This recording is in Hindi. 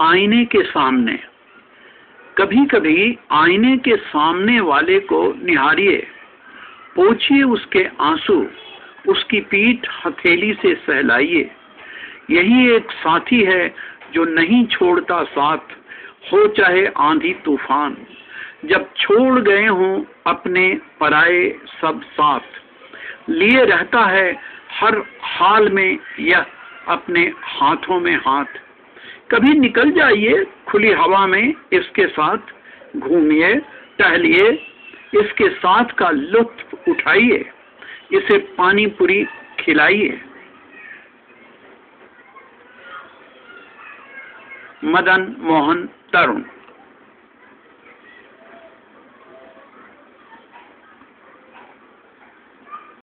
आईने के सामने। कभी कभी आईने के सामने वाले को निहारिए। पोछिए उसके आँसू, उसकी पीठ हथेली से सहलाइए। यही एक साथी है जो नहीं छोड़ता साथ, हो चाहे आंधी तूफ़ान। जब छोड़ गए हों अपने पराए सब साथ। लिए रहता है हर हाल में यह अपने हाथों में हाथ। कभी निकल जाइए खुली हवा में इसके साथ, घूमिए, टहलिए, इसके साथ का लुत्फ उठाइए, इसे पानी पूरी खिलाइए। मदन मोहन तरुण